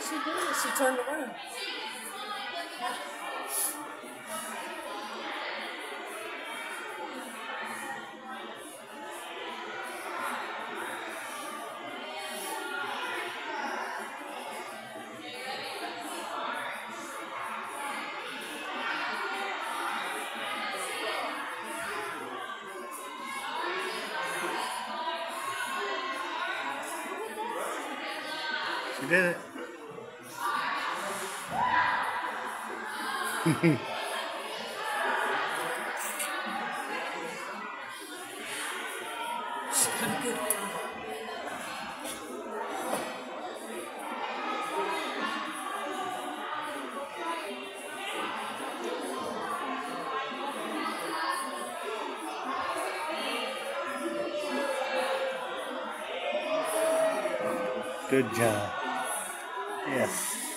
she did. it. She turned around. Did it. She got a good one. Good job. Yes.